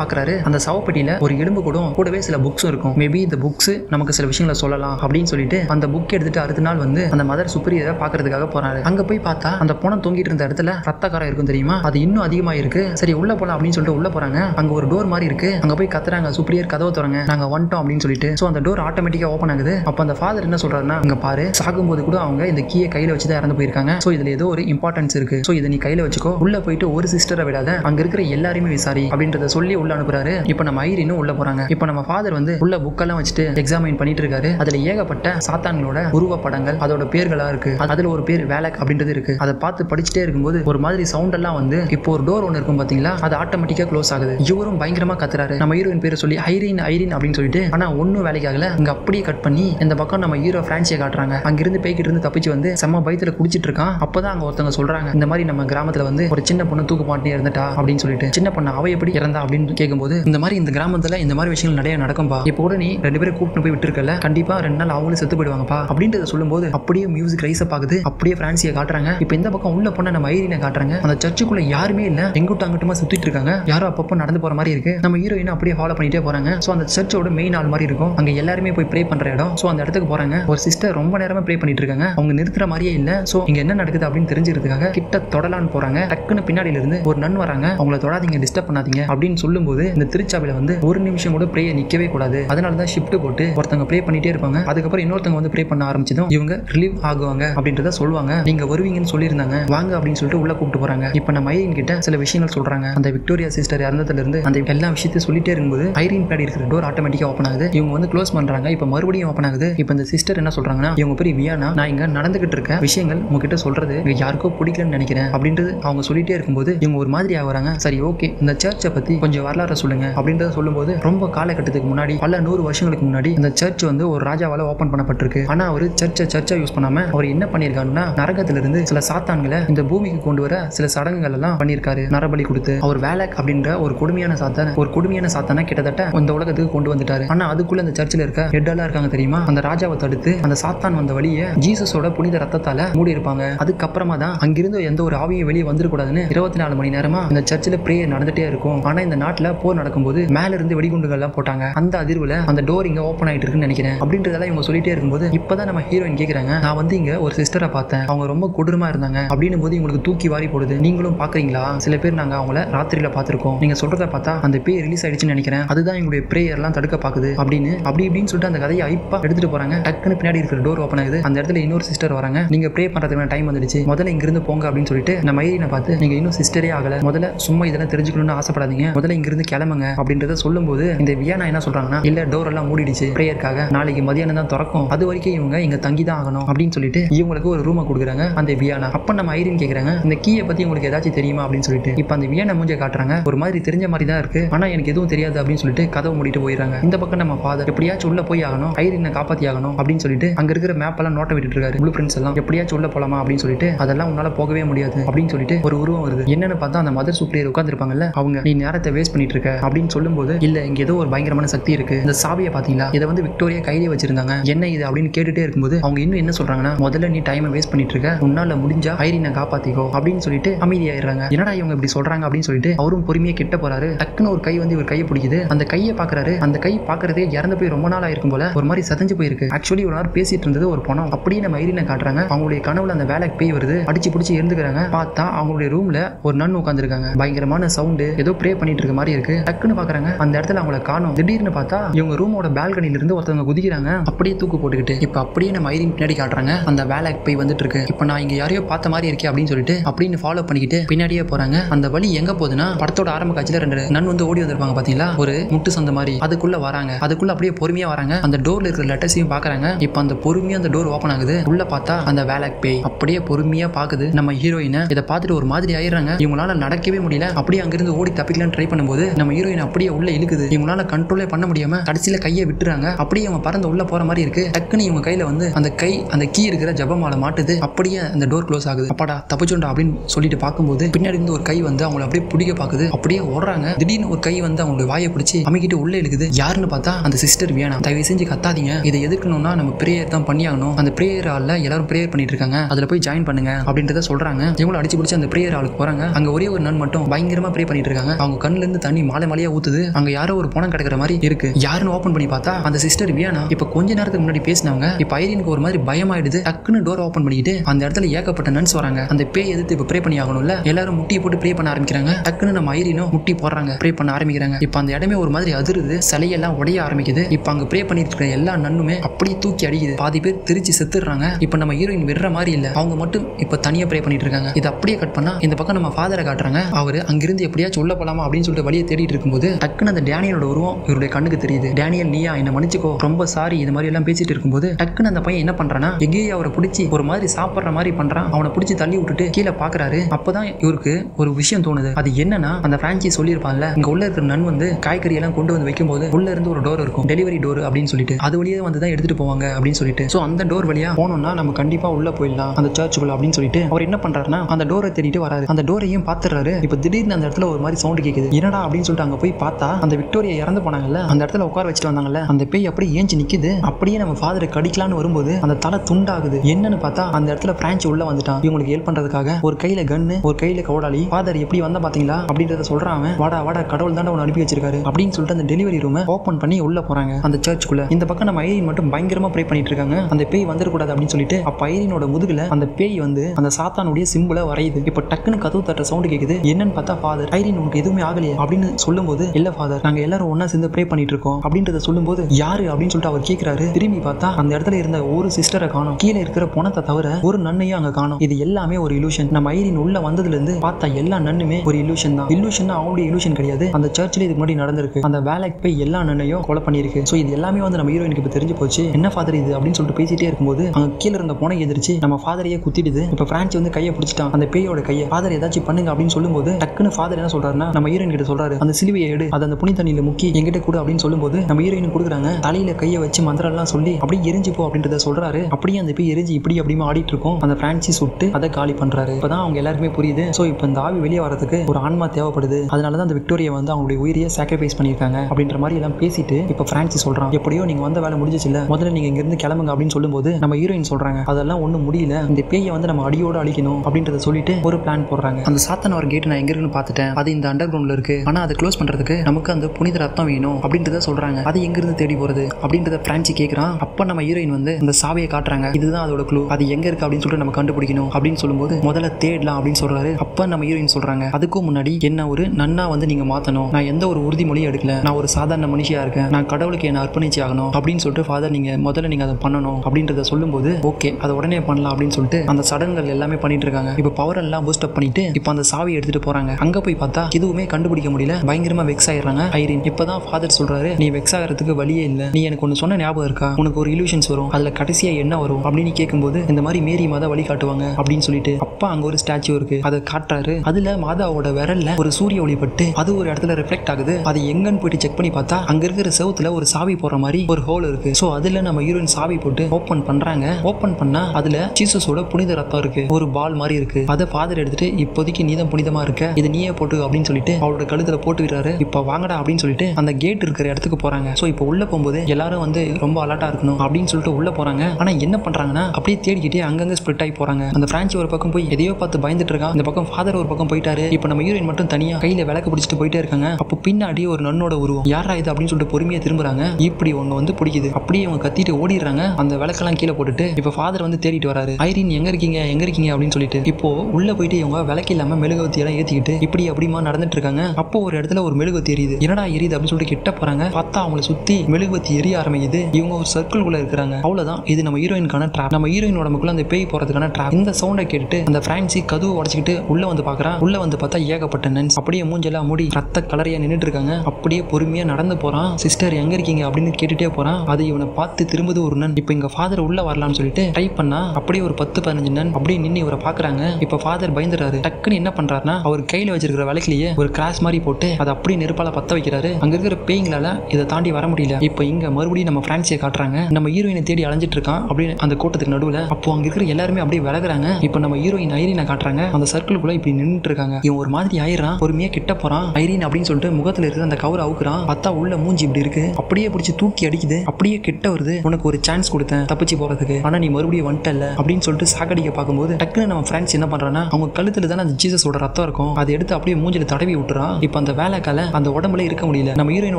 பாக்குறாரு அந்த சவப்பட்டியில ஒரு எலும்பு கூட கூடவே சில புக்ஸும் இருக்கும். மேபி இந்த புக்ஸ் நமக்கு சில விஷயங்களை சொல்லலாம் அப்படின்னு சொல்லிட்டு அந்த புக் எடுத்துட்டு அடுத்த நாள் வந்து அந்த மதர் சுப்பீரியரை பாக்குறதுக்காக போறாரு. அங்க போய் பார்த்தா அந்த பணம் தொங்கிட்டு இருந்த இடத்துல ரத்தக்காரம் இருக்கும் தெரியுமா? அது இன்னும் அதிகமா இருக்கு சரி உள்ள போலாம் அப்படின்னு சொல்லிட்டு உள்ள போறாங்க. அங்க ஒரு டோர் மாதிரி இருக்கு. அங்க போய் கத்துறாங்க சுப்ரியர் கதவை தொடங்க நாங்க வந்துட்டோம் அப்படின்னு சொல்லிட்டு. சோ அந்த டோர் ஆட்டோமேட்டிக்கா ஓப்பன் ஆகுது. அப்ப அந்த ஃபாதர் என்ன சொல்றாருன்னா அங்க பாரு சாகும்போது கூட அவங்க இந்த கீயை கையில வச்சு தான் இறந்து போயிருக்காங்க. சோ இதுல ஏதோ ஒரு இம்பார்ட்டன்ஸ் இருக்கு. சோ இதை நீ கையில வச்சுக்கோ. உள்ள போயிட்டு ஒரு சிஸ்டரை விடாத. அங்க இருக்கிற எல்லாரையுமே விசாரி அப்படின்றத சொல்லி உள்ள அனுப்புறாரு. இப்ப நம்ம ஐரினும் உள்ள போறாங்க. இப்ப நம்ம ஃபாதர் வந்து உள்ள புக்கெல்லாம் வச்சுட்டு எக்ஸாமின் பண்ணிட்டு இருக்காரு. அதுல ஏகப்பட்ட சாத்தான்களோட உருவ படங்கள் அதோட பேர்களா இருக்கு. அது- அதுல ஒரு பேர் வேலக் அப்படின்றது இருக்கு. அதை பார்த்து படிச்சுட்டே இருக்கும்போது ஒரு மாதிரி சவுண்ட் எல்லாம் வந்து இப்போ ஒரு டோர் ஒன்று இருக்கும் பாத்தீங்களா? அது ஆட்டோமேட்டிக்கா க்ளோஸ் ஆகுது. இவரும் பயங்கரமா கத்துறாரு. நம்ம ஹீரோயின் பேரை சொல்லி ஐரின் ஐரின் அப்படின்னு சொல்லிட்டு. ஆனா ஒன்னும் வேலைக்காகல இங்க அப்படியே கட் பண்ணி இந்த பக்கம் நம்ம ஹீரோ பிரான்சியை காட்டுறாங்க. அங்கிருந்து பேய்கிட்டு இருந்து தப்பிச்சு வந்து செம்ம பயத்துல குடிச்சிட்டு இருக்கான். அப்பதான் அங்க ஒருத்தவங்க சொல்றாங்க. இந்த மாதிரி நம்ம கிராமத்துல வந்து ஒரு சின்ன பொண்ணு தூக்கு மாட்டே இறந்துட்டா அப்படின்னு சொல்லிட்டு சின்ன பொண்ணு அவ எப்படி இறந்தா? அப்படின்னு கேட்கும்போது இந்த மாதிரி இந்த கிராமத்துல இந்த மாதிரி விஷயங்கள் நிறைய நடக்கும்பா. இப்போ கூட நீ ரெண்டு பேரும் கூப்பிட்டு போய் விட்டுருக்கல. கண்டிப்பா ரெண்டு நாள் அவங்களும் செத்து போயிடுவாங்கப்பா. அப்படின்றத சொல்லும்போது அப்படியே மியூசிக் ரைஸ் அப் அப்படியே பிரான்சியை காட்டுறாங்க. இப்போ இந்த பக்கம் உள்ள பொண்ணை நம்ம ஐரினை காட்டுறாங்க. அந்த சர்ச்சுக்குள்ள யாருமே இல்ல. எங்கிட்ட அங்கிட்டுமா சுத்திட்டு இருக்காங்க. யாரோ அப்பப்போ நடந்து போற மாதிரி இருக்கு. நம்ம ஹீரோயினை அப்படியே ஃபாலோ பண்ணிட்டே போறாங்க. ஸோ அந்த சர்ச்சோட மெயின் ஆள் மாதிரி இருக்கும். அங்க எல்லாருமே போய் ப்ரே பண்ற இடம். ஸோ அந்த இடத்துக்கு போறாங்க. ஒரு சிஸ்டர் ரொம்ப நேரமா ப்ரே பண்ணிட்டு இருக்காங்க. அவங்க நிறுத்துற மாதிரியே இல்ல. ஸோ இங்க என்ன நடக்குது அப்படின்னு தெரிஞ்சிருக்காங்க கிட்ட தொடலான்னு போறாங்க. டக்குன்னு பின்னாடியில இருந்து ஒரு நன் வராங்க. அவங்கள தொடாதீங்க டிஸ்டர்ப் பண்ணாதீங்க அப்படின்னு சொல்லும்போது இந்த திருச்சாவில வந்து ஒரு நிமிஷம் கூட ப்ரே நிக்கவே கூடாது. அதனால தான் ஷிஃப்ட் போட்டு ஒருத்தவங்க ப்ரே பண்ணிட்டே இருப்பாங்க. அதுக்கப்புறம் இன்னொருத்தவங்க வந்து ப்ரே பண்ண ஆரம்பிச்சதும் இவங்க ரிலீவ் ஆகுவாங்க அப்படின்றத சொல்லுவாங்க. நீங்க வருவீங்கன்னு சொல்லியிருந்தாங்க. வாங்க அப்படின்னு சொல்லிட்டு உள்ள கூப்பிட்டு போறாங்க. இப்போ நம்ம ஐரின் கிட்ட சில விஷயங்கள் சொல்றாங்க. அந்த விக்டோரியா சிஸ்டர் இறந்ததுல இருந்து அந்த எல்லா விஷயத்தையும் சொல்லிட்டே இருக்கும்போது ஐரின் பேடி இருக்கிற டோர் ஆட்டோமேட்டிக்கா ஓப்பன் ஆகுது. இவங்க வந்து க்ளோஸ் பண்றாங்க. இப்போ மறுபடியும் ஓப்பன் ஆகுது. இப்போ இந்த சிஸ்டர் என்ன சொல்றாங்கன்னா இவங்க பெரிய வியானா. நான் இங்க நடந்துகிட்டு இருக்க விஷயங்கள் உங்ககிட்ட சொல்றது யாருக்கோ பிடிக்கலன்னு நினைக்கிறேன். அப்படின்றது அவங்க சொல்லிட்டே இருக்கும்போது இவங்க ஒரு மாதிரி ஆகுறாங்க சரி ஓகே. இந்த சர்ச்சை பத்தி கொஞ்சம் வரலாறு சொல்லுங்க அப்படின்றத சொல்லும்போது ரொம்ப காலகட்டத்துக்கு முன்னாடி பல நூறு வருஷங்களுக்கு முன்னாடி இந்த சர்ச் வந்து ஒரு ராஜாவால ஓபன் பண்ணப்பட்டிருக்கு. ஆனா அவர் சர்ச்சை சர்ச்சா யூஸ் பண்ணாம அவர் என்ன பண்ணியிருக்காருன்னா நரகத்துல இருந்து சில சாத்தான்களை இந்த பூமிக்கு கொண்டு வர சில சடங்குகள் எல்லாம் பண்ணியிருக்காரு. நரபலி கொடுத்து அவர் வேலக் அப்படின்ற ஒரு கொடுமையான சாத்தான ஒரு கொடுமையான சாத்தான கிட்டத்தட்ட இந்த உலகத்துக்கு கொண்டு வந்துட்டாரு. ஆனா அதுக்குள்ள இந்த சர்ச்சில் இருக்க ஹெட்டெல்லாம் இருக்காங்க தெரியுமா? அந்த ராஜாவை தடுத்து அந்த சாத்தான் வந்த வழியை ஜீசஸோட புனித ரத்தத்தால மூடி இருப்பாங்க அதுக்கப்புறமா தான் அங்கிருந்து எந்த ஒரு ஆவியும் வெளியே வந்துடக்கூடாதுன்னு இருபத்தி நாலு மணி நேரமா இந்த சர்ச்சில் ப்ரேயர் நடந்துட்டே இருக்கும். ஆனால் இந்த நாட்டில் போர் நடக்கும்போது மேல இருந்து வெடிகுண்டுகள்லாம் போட்டாங்க. அந்த அதிர்வில் அந்த டோர் இங்கே ஓப்பன் ஆயிட்டு இருக்குன்னு நினைக்கிறேன். அப்படின்றதெல்லாம் இவங்க சொல்லிட்டே இருக்கும்போது இப்போதான் நம்ம ஹீரோயின் கேட்குறாங்க நான் வந்து இங்கே ஒரு சிஸ்டரை பார்த்தேன். அவங்க ரொம்ப கொடூரமா இருந்தாங்க. அப்படின்னு போது உங்களுக்கு தூக்கி வாரி போடுது. நீங்களும் பாக்குறீங்களா? சில பேர் நாங்கள் அவங்கள ராத்திரியில பார்த்துருக்கோம். நீங்க சொல்கிறத பார்த்தா அந்த பேர் ரிலீஸ் ஆயிடுச்சுன்னு நினைக்கிறேன். அதுதான் எங்களுடைய ப்ரேயர்லாம் எல்லாம் தடுக்க பாக்குது. அப்படின்னு அப்படி இப்படின்னு சொல்லிட்டு அந்த கதையை ஐப்பா எடுத்துட்டு போறாங்க. டக்குன்னு பின்னாடி இருக்கிற டோர் ஓப்பன் ஆகுது. அந்த இடத்துல இன்னொரு சிஸ்டர் வராங்க. நீங்க ப்ரே பண்றதுக்கு டைம் வந்துடுச்சு. முதல்ல இங்கிருந்து போங்க அப்படின்னு சொல்லிட்டு நம்ம ஐரினை பார்த்து நீங்க இன்னும் சிஸ்டரே ஆகல. முதல்ல சும்மா இதெல்லாம் தெரிஞ்சுக்கணும்னு ஆசைப்படாதீங்க. முதல்ல இங்கிருந்து கிளம்புங்க அப்படின்றத சொல்லும்போது இந்த வியானா என்ன சொல்றாங்கன்னா இல்ல டோர் எல்லாம் மூடிடுச்சு. பிரேயருக்காக நாளைக்கு மதியானம் தான் திறக்கும். அது வரைக்கும் இவங்க இங்க தங்கி தான் ஆகணும். அப்படின்னு சொல்லிட்டு இவங்களுக்கு ஒரு ரூமை கொடுக்குறாங்க. அந்த வியானா அப்ப நம்ம ஐரின் கேக்குறாங்க இந்த கீயை பத்தி உங்களுக்கு ஏதாச்சும் தெரியுமா? அப்படின்னு சொல்லிட்டு. இப்ப அந்த வியானா மூஞ்ச காட்டுறாங்க. ஒரு மாதிரி தெரிஞ்ச மாதிரி தான் இருக்கு. ஆனா எனக்கு எதுவும் தெரியாது அப்படின்னு சொல்லிட்டு கதவை மூடிட்டு போயிடுறாங்க. இந்த பக்கம் நம்ம ஃபாதர் எப்படியாச்சும் உள்ள போய் ஆகணும். ஐரினை காப்பாத்தி ஆகணும். அப்படின்னு சொல்லிட்டு அங்க இருக்கிற மேப் எல்லாம் நோட்ட விட்டுட்டு இருக்காரு. ப்ளூ பிரிண்ட்ஸ் எல்லாம். எப்படியாச்சும் உள்ள போலாமா? அப்படின்னு சொல்லிட்டு அதெல்லாம் உன்னால போகவே முடியாது. அப்படின்னு சொல்லிட்டு ஒரு உருவம் வருது. என்னன்னு பார்த்தா அந்த மதர் சூப்பரியர் உட்காந்துருப்பாங்கல்ல அவங்க நீ நேரத்தை வேஸ்ட் பண்ணிட்டு இருக்க அப்படின்னு சொல்லும்போது இல்ல இங்க ஏதோ ஒரு பயங்கரமான சக்தி இருக்கு. இந்த சாவியை பாத்தீங்களா இதை வந்து விக்டோரியா கையிலே வச்சிருந்தாங்க. என்ன இது? அப்படின்னு கேட்டுட்டே இருக்கும்போது அவங்க இன்னும் என்ன சொல்றாங்கன்னா முதல்ல நீ டைமை வேஸ்ட் பண்ணிட்டு இருக்க. உன்னால முடிஞ்சா ஐரினை காப்பாத்திக்கோ அப்படின்னு சொல்லிட்டு அமைதியாயிடுறாங்க. என்னடா இவங்க இப்படி சொல்றாங்க? அப்படின்னு சொல்லிட்டு அவரும் பொறுமையா கிட்ட போறாரு. டக்குன்னு ஒரு கை வந்து இவர் கையை பிடிக்குது. அந்த கையை பாக்குறாரு. அந்த கை பாக்குறதே இறந்து போய் ரொம்ப நாள் ஆயிருக்கும் போல ஒரு மாதிரி சதஞ்சு போயிருக்கு. ஆக்சுவலி ஒரு நாள் பேசிட்டு இருந்தது ஒரு பணம். அப்படியே நம்ம ஐரினை காட்டுறாங்க. அவங்களுடைய கனவுல அந்த வேலைக்கு பேய் வருது. அடிச்சு பிடிச்சி இருந்துக்கிறாங்க. பார்த்தா அவங்களுடைய ரூம்ல ஒரு நன் உட்காந்துருக்காங்க பயங்கரமான சவுண்டு ஏதோ ப்ரே பண்ணிட்டு இருக்க மாதிரி இருக்கு. டக்குன்னு பாக்குறாங்க. அந்த இடத்துல அவங்கள காணும். திடீர்னு பார்த்தா இவங்க ரூமோட பால்கனில இருந்து ஒருத்தவங்க குதிக்கிறாங்க. அப்படியே தூக்கு போட்டுக்கிட்டு. இப்ப அப்படியே நம்ம ஐரின் பின்னாடி காட்டுறாங்க. அந்த வேலைக்கு போய் வந்துட்டு இருக்கு. இப்ப நான் இங்க யாரையோ பார்த்த மாதிரி இருக்கேன் அப்படின்னு சொல்லிட்டு அப்படின்னு ஃபாலோ பண்ணிக்கிட்டு பின்னாடியே போறாங்க. அந்த வழி எங்க போகுதுன்னா படத்தோட ஆரம்ப காட்சியில ரெண்டு நன் வந்து ஓடி வந்திருப்பாங்க பாத்தீங்களா? ஒரு முட்டு சந்த மாதிரி. அதுக்குள்ள வராங்க. அதுக்குள்ள அப்படியே பொறுமையா வராங்க. அந்த டோர்ல இருக்கிற லெட்டர்ஸையும் பாக்குறாங்க. இப்ப அந்த பொறுமையா அந்த டோர் ஓப்பன் ஆகுது. உள்ள பார்த்தா அந்த வேலைக்கு பேய் அப்படியே பொறுமையா பாக்குது. நம்ம ஹீரோயினை இதை பார்த்துட்டு ஒரு மாதிரி ஆயிடுறாங்க. இவங்களால நடக்கவே முடியல. அப்படியே அங்கிருந்து ஓடி தப்பிக்கலாம் ட்ரை பண்ணும்போது நம்ம ஹீரோயின் அப்படியே உள்ள இழுக்குது. இவங்களால கண்ட்ரோலே பண்ண முடியாம கடைசியில கையை விட்டுறாங்க. அப்படியே அவங்க பறந்து உள்ள போற மாதிரி இருக்கு. டக்குன்னு இவங்க கையில வந்து அந்த கை அந்த கீ இருக்கிற ஜபமால மாட்டுது. அப்படியே அந்த டோர் க்ளோஸ் ஆகுது. அப்பாடா தப்பிச்சோண்டா அப்படின்னு சொல்லிட்டு பார்க்கும்போது பின்னாடி இருந்து ஒரு கை வந்து அவங்கள அப்படியே பிடிக்க பாக்குது அப்படியே ஓடுறாங்க. திடீர்னு ஒரு கை வந்து அவங்களுடைய வாயை பிடிச்சி அமைக்கிட்டு உள்ள இழுக்குது. யாருன்னு பார்த்தா அந்த சிஸ்டர் வேணாம் தயவு செஞ்சு கத்தாதீங்க. இதை எதிர்க்கணும்னா நம்ம பிரேயர் தான் பண்ணியாகணும். அந்த பிரேயர் ஹாலில் எல்லாரும் பிரேயர் பண்ணிட்டு இருக்காங்க. அதுல போய் ஜாயின் பண்ணுங்க அப்படின்றத சொல்றாங்க. இவங்களும் அடிச்சு பிடிச்சி அந்த பிரேயர் ஹாலுக்கு போறாங்க. அங்க ஒரே ஒரு நன் மட்டும் பயங்கரமா ப்ரே பண்ணிட்டு இருக்காங்க அவங்க கண்ணுல இருந்து தண்ணி மாலை மாலையா ஊத்துது. அங்க யாரோ ஒரு பணம் கிடக்குற மாதிரி இருக்கு. யாருன்னு ஓபன் பண்ணி பார்த்தா அந்த சிஸ்டர் வியானா இப்ப கொஞ்ச நேரத்துக்கு முன்னாடி பேசினவங்க இப்ப ஐரியனுக்கு ஒரு மாதிரி பயமாயிடுது. டக்குன்னு டோர் ஓபன் பண்ணிட்டு அந்த இடத்துல ஏகப்பட்ட நன்ஸ் வராங்க. அந்த பேய் எதிர்த்து இப்ப ப்ரே பண்ணி ஆகணும்ல? எல்லாரும் முட்டி போட்டு ப்ரே பண்ண ஆரம்பிக்கிறாங்க. டக்குன்னு நம்ம ஐரியனும் முட்டி போடுறாங்க ப்ரே பண்ண ஆரம்பிக்கிறாங்க. இப்ப அந்த இடமே ஒரு மாதிரி அதிருது. சிலையெல்லாம் உடைய ஆரம்பிக்குது. இப்ப அங்க ப்ரே பண்ணிட்டு இருக்கிற எல்லா நன்னுமே அப்படியே தூக்கி அடிக்குது. பாதி பேர் திருச்சி செத்துடுறாங்க. இப்ப நம்ம ஹீரோயின் விடுற மாதிரி இல்ல. அவங்க மட்டும் இப்ப தனியா ப்ரே பண்ணிட்டு இருக்காங்க இது அப்படியே கட் பண்ணா இந்த பக்கம் நம்ம ஃபாதரை காட்டுறாங்க. அவர் அங்கிருந்து எப்படியாச்சும் உள்ள போலாமா அப்படின்னு சொல்லிட்டு வழியை தேடிட்டு இருக்கும்போது டக்குன்னு அந்த டேனியலோட உருவம் இவருடைய கண்ணுக்கு தெரியுது. டேனியல் நீயா? என்ன மன்னிச்சுக்கோ. ரொம்ப சாரி இது மாதிரி எல்லாம் பேசிட்டு இருக்கும்போது டக்குன்னு அந்த பையன் என்ன பண்றானா எங்கேயே அவரை பிடிச்சி ஒரு மாதிரி சாப்பிட்ற மாதிரி பண்றான். அவனை பிடிச்சி தள்ளி விட்டுட்டு கீழே பாக்குறாரு. அப்பதான் இவருக்கு ஒரு விஷயம் தோணுது. அது என்னன்னா அந்த பிரான்ச்சி சொல்லியிருப்பான்ல இங்க உள்ள இருக்கிற நன் வந்து காய்கறி எல்லாம் கொண்டு வந்து வைக்கும்போது உள்ள இருந்து ஒரு டோர் இருக்கும். டெலிவரி டோர் அப்படின்னு சொல்லிட்டு அது வழியே வந்து தான் எடுத்துட்டு போவாங்க அப்படின்னு சொல்லிட்டு. சோ அந்த டோர் வழியா போனோம்னா நம்ம கண்டிப்பா உள்ள போயிடலாம். அந்த சர்ச்சுக்குள்ள அப்படின்னு சொல்லிட்டு அவர் என்ன பண்றாருன்னா அந்த டோரை தேடிட்டு வராரு. அந்த டோரையும் பாத்துறாரு இப்போ திடீர்னு அந்த இடத்துல ஒரு மாதிரி சவுண்டு கேக்குது. என்னடா அப்படின்னு சொல்லிட்டு அங்க போய் பார்த்தா அந்த விக்டோரியா இறந்து போனாங்கல்ல அந்த இடத்துல உட்கார வச்சுட்டு வந்தாங்கல்ல அந்த பேய் அப்படியே ஏஞ்சி நிக்குது. அப்படியே நம்ம ஃபாதரை கடிக்கலான்னு வரும்போது அந்த தலை துண்டாகுது. என்னன்னு பார்த்தா அந்த இடத்துல பிரான்ச் உள்ள வந்துட்டான். இவங்களுக்கு ஹெல்ப் பண்றதுக்காக ஒரு கையில கன்னு ஒரு கையில கவுடாலி ஃபாதர் எப்படி வந்தா பாத்தீங்களா? அப்படின்றத சொல்றான் வாடா வாடா கடவுள் தான் உன்னை அனுப்பி வச்சிருக்காரு. அப்படின்னு சொல்லிட்டு அந்த டெலிவரி ரூமை ஓப்பன் பண்ணி உள்ள போறாங்க அந்த சர்ச்சுக்குள்ள இந்த பக்கம் நம்ம ஐரின் மட்டும் பயங்கரமா ப்ரே பண்ணிட்டு இருக்காங்க. அந்த பேய் வந்துடக்கூடாது அப்படின்னு சொல்லிட்டு அப்ப ஐரினோட முதுகுல அந்த பேய் வந்து அந்த சாத்தானுடைய சிம்பிளை வரையுது. இப்ப டக்குன்னு கதவு தட்டுற சவுண்டு கேக்குது. என்னன்னு பார்த்தா ஃபாதர் ஐரின் உனக்கு எதுவுமே ஆகலையே அப்படின்னு சொல்லும்போது இல்ல ஃபாதர் நாங்க எல்லாரும் ஒன்னா சேர்ந்து ப்ரே பண்ணிட்டு இருக்கோம் அப்படின்றத சொல்லும்போது யாரு? அப்படின்னு சொல்லிட்டு அவர் கேக்குறாரு. திரும்பி பார்த்தா அந்த இடத்துல இருந்த ஒரு சிஸ்டரை காணும். கீழே இருக்கிற பணத்தை தவிர ஒரு நன்னையும் அங்க காணும். இது எல்லாமே ஒரு இலூஷன் நம்ம ஐரின் உள்ள வந்ததுல இருந்து பார்த்தா எல்லா நன்னுமே ஒரு இலூஷன் தான். இலூஷன் அவனுடைய இலூஷன் கிடையாது. அந்த சர்ச்சில் இதுக்கு முன்னாடி நடந்திருக்கு. அந்த வேலைக்கு போய் எல்லா நன்னையும் கொலை பண்ணியிருக்கு. ஸோ இது எல்லாமே வந்து நம்ம ஹீரோயினுக்கு இப்போ தெரிஞ்சு போச்சு. என்ன ஃபாதர் இது? அப்படின்னு சொல்லிட்டு பேசிட்டே இருக்கும்போது அங்க கீழே இருந்த போனை எதிர்த்து நம்ம ஃபாதரையே குத்திடுது. இப்போ பிரான்ச் வந்து கையை பிடிச்சிட்டான். அந்த பேயோட கையை ஃபாதர் ஏதாச்சும் பண்ணுங்க அப்படின்னு சொல்லும்போது டக்குன்னு ஃபாதர் என்ன சொல்றாருன்னா நம்ம ஹீரோயின் கிட்ட சொல்றாரு அந்த சிலுவையை எடு அதை அந்த புனி தண்ணியில முக்கி எங்கிட்ட கூட அப்படின்னு சொல்லும்போது நம்ம ஹீரோயின் கொடுக்குறாங்க தலையில கையை வச்சு மந்திரம் எல்லாம் சொல்லி அப்படியே எரிஞ்சு போ அப்படின்றத சொல்றாரு. அப்படியே அந்த பேய் எரிஞ்சு இப்படி அப்படியே ஆடிட்டு இருக்கும் அந்த பிரான்சி சுட்டு அதை காலி பண்றாரு. இப்பதான் அவங்க எல்லாருமே புரியுது. ஸோ இப்போ இந்த ஆவி வெளியே வரதுக்கு ஒரு ஆன்மா தேவைப்படுது. அதனால தான் அந்த விக்டோரியா வந்து அவங்களுடைய உயிரியை சாக்ரிஃபைஸ் பண்ணியிருக்காங்க அப்படின்ற மாதிரி எல்லாம் பேசிட்டு இப்போ பிரான்சி சொல்றான். எப்படியோ நீங்க வந்த வேலை முடிஞ்சிச்சு இல்ல முதல்ல நீங்க இங்க இருந்து கிளம்புங்க அப்படின்னு சொல்லும்போது நம்ம ஹீரோயின் சொல்றாங்க. அதெல்லாம் ஒண்ணும் முடியல. இந்த பேயை வந்து நம்ம அடியோட அழிக்கணும் அப்படின்றத சொல்லிட்டு ஒரு பிளான் போடுறாங்க. அந்த சாத்தன் ஒரு கேட் நான் எங்க இருக்குன்னு பார்த்துட்டேன். அது இந்த அண்டர் கிரவுண்ட்ல இருக்கு. ஆனா அதை க்ளோஸ் பண்றதுக்கு நமக்கு அந்த புனித ரத்தம் வேணும் அப்படின்றத சொல்றாங்க. அது எங்க இருந்து தேடி போறது அப்படின்றத பிரான்சி கேட்கறான் அப்ப நம்ம ஹீரோயின் வந்து அந்த சாவையை காட்டுறாங்க. இதுதான் அதோட க்ளூ அது எங்க இருக்கு அப்படின்னு சொல்லிட்டு நம்ம கண்டுபிடிக்கணும் அப்படின்னு சொல்லும்போது முதல்ல தேடலாம் அப்படின்னு சொல்றாரு. அப்ப நம்ம ஹீரோயின் சொல்றாங்க அதுக்கும் முன்னாடி என்ன ஒரு நன்னா வந்து நீங்க மாத்தணும். நான் எந்த ஒரு உறுதிமொழியும் எடுக்கல. நான் ஒரு சாதாரண மனுஷியா இருக்கேன். நான் கடவுளுக்கு என்ன அர்ப்பணிச்சு ஆகணும். அப்படின்னு சொல்லிட்டு ஃபாதர் நீங்க முதல்ல நீங்க அதை பண்ணணும். அப்படின்றத சொல்லும்போது ஓகே அதை உடனே பண்ணலாம். அப்படின்னு சொல்லிட்டு அந்த சடங்குகள் எல்லாமே பண்ணிட்டு இருக்காங்க. இப்போ பவர் எல்லாம் பூஸ்ட் அப் பண்ணிட்டு இப்போ அந்த சாவி எடுத்துட்டு போறாங்க. அங்க போய் பார்த்தா எதுவுமே கண்டுபிடிக்க முடியல. பயங்கரமா வெக்ஸ் ஆயிடுறாங்க. ஐரின் இப்பதான் ஃபாதர் சொல்றாரு நீ வெக்ஸ் ஆகிறதுக்கு வழியே இல்ல. நீ எனக்கு ஒன்று சொன்ன ஞாபகம் இருக்கா? உனக்கு ஒரு இலூஷன்ஸ் வரும். அதுல கடைசியா என்ன வரும்? அப்படின்னு கேட்கும்போது இந்த மாதிரி மேரி மாதா வழி காட்டுவாங்க. அப்படின்னு சொல்லிட்டு அப்பா அங்க ஒரு ஸ்டாச்சு இருக்கு. அதை காட்டுறாரு. அதுல மாதாவோட விரல்ல ஒரு சூரிய ஒளி பட்டு அது ஒரு இடத்துல ரிஃப்ளெக்ட் ஆகுது. அது எங்கன்னு போயிட்டு செக் பண்ணி பார்த்தா அங்க இருக்கிற செவத்துல ஒரு சாவி போற மாதிரி ஒரு ஹோல் இருக்கு. சோ அதுல நம்ம ஹீரோயின் சாவி போட்டு ஓபன் பண்றாங்க. ஓபன் பண்ணா அதுல ஜீசஸோட புனித ரத்தம் இருக்கு. ஒரு பால் மாதிரி இருக்கு. அதை ஃபாதர் எடுத்துட்டு இப்போதைக்கு நீதான் புனிதமா இருக்க இது நீயே போட்டு அப்படின்னு சொல்லிட்டு அவரோட கழுத்துல போட்டு விடுறாரு. இப்ப வாங்கடா அப்படின்னு சொல்லிட்டு அந்த கேட் இருக்கிற இடத்துக்கு போறாங்க. சோ இப்போ உள்ள போகும்போது எல்லாரும் வந்து ரொம்ப அலர்ட்டா இருக்கணும் அப்படின்னு சொல்லிட்டு உள்ள போறாங்க. ஆனா என்ன பண்றாங்கன்னா அப்படியே தேடிக்கிட்டே அங்கங்க ஸ்பிளிட் ஆகி போறாங்க. அந்த பிரான்ச் ஒரு பக்கம் போய் எதையோ பார்த்து பயந்துட்டு இருக்கான். இந்த பக்கம் ஃபாதர் ஒரு பக்கம் போயிட்டாரு. இப்போ நம்ம ஹீரோயின் மட்டும் தனியா கையில விளக்கு பிடிச்சிட்டு போயிட்டே இருக்காங்க. அப்போ பின்னாடி ஒரு நன்னோட உருவம். யாரா இது? அப்படின்னு சொல்லிட்டு பொறுமையா திரும்புறாங்க. இப்படி ஒண்ணு வந்து பிடிக்குது. அப்படியே அவங்க கத்திட்டு ஓடிடுறாங்க. அந்த விளக்கெல்லாம் கீழே போட்டுட்டு இப்போ ஃபாதர் வந்து தேடிட்டு வராரு. ஐரின் எங்க இருக்கீங்க? எங்க இருக்கீங்க? அப்படின்னு சொல்லிட்டு. இப்போ உள்ள போயிட்டு இவங்க விளக்கு இல்லாம மெழுகுவத்தி எல்லாம் ஏத்திக்கிட்டு இப்படி அப்படிமா நடந்துட்டு இருக்காங்க அப்போ ஒரு இடத்துல ஒரு மெழுகுவத்தி எரியுது. என்னடா எரியுது அப்படின்னு சொல்லிட்டு கிட்ட போறாங்க. பார்த்தா அவங்கள சுத்தி மெழுகுவத்தி எரிய ஆரம்பிக்குது. இவங்க ஒரு சர்க்கிள் குள்ள இருக்கிறாங்க. அவ்வளவுதான். இது நம்ம ஹீரோயினுக்கான ட்ராப் நம்ம ஹீரோயின் உடம்புக்குள்ள அந்த பேய் போறதுக்கான ட்ராப் இந்த சவுண்டை கேட்டுட்டு அந்த பிரான்சி கதுவை உடச்சிக்கிட்டு உள்ள வந்து பாக்குறான் உள்ள வந்து பார்த்தா ஏகப்பட்ட நன்ஸ் அப்படியே மூஞ்செல்லாம் மூடி ரத்த கலரையா நின்றுட்டு இருக்காங்க அப்படியே பொறுமையா நடந்து போறான். சிஸ்டர் எங்க இருக்கீங்க? அப்படின்னு கேட்டுட்டே போறான். அது இவனை பார்த்து திரும்புது ஒரு நன் இப்போ எங்க ஃபாதர் உள்ள வரலாம்னு சொல்லிட்டு ட்ரை பண்ணா அப்படியே ஒரு பத்து பதினஞ்சு நன் அப்படியே நின்று இவரை பாக்குறாங்க இப்போ ஃபாதர் பயந்துறாரு டக்குன்னு என்ன பண்றாருன்னா அவர் கையில வச்சிருக்கிற விளக்கிலேயே ஒரு கிராஸ் மாதிரி போட்டு அதை அப்படியே நெருப்பால பத்த வைக்கிறாரு. அங்க இருக்கிற பேய்ங்களால இதை தாண்டி வர முடியல. இப்போ இங்க மறுபடியும் நம்ம பிரான்சியை காட்டுறாங்க. நம்ம ஹீரோயினை தேடி அலைஞ்சிட்டு இருக்கான். அப்படின்னு அந்த கூட்டத்துக்கு நடுவுல அப்போ அங்க இருக்கிற எல்லாருமே அப்படியே விலகுறாங்க. இப்போ நம்ம ஹீரோயின் ஐரீனை காட்டுறாங்க. அந்த சர்க்கிள்குள்ள இப்படி நின்றுட்டு இருக்காங்க. இவன் ஒரு மாதிரி ஆயிடுறான். பொறுமையா கிட்ட போறான். ஐரீன் அப்படின்னு சொல்லிட்டு முகத்துல இருக்கிற அந்த கவர் அவுக்குறான். பார்த்தா உள்ள மூஞ்சி இப்படி இருக்கு. அப்படியே பிடிச்சி தூக்கி அடிக்குது. அப்படியே கிட்ட வருது. உனக்கு ஒரு சான்ஸ் கொடுத்தேன். தப்பிச்சு போறதுக்கு. ஆனா நீ மறுபடியும் வந்துட்டல அப்படின்னு சொல்லிட்டு சாகடிக்க பார்க்கும்போது டக்குன்னு நம்ம ஃப்ரெண்ட்ஸ் என்ன பண்றான்னா அவங்க கழுத்துல தானே அந்த ஜீசஸோட ரத்தம் இருக்கும். இருக்கும். அதை எடுத்து அப்படியே மூஞ்சில தடவி விட்டுறான். இப்போ அந்த வேலைக்கால அந்த உடம்புல இருக்க முடியல. நம்ம ஹீரோயின்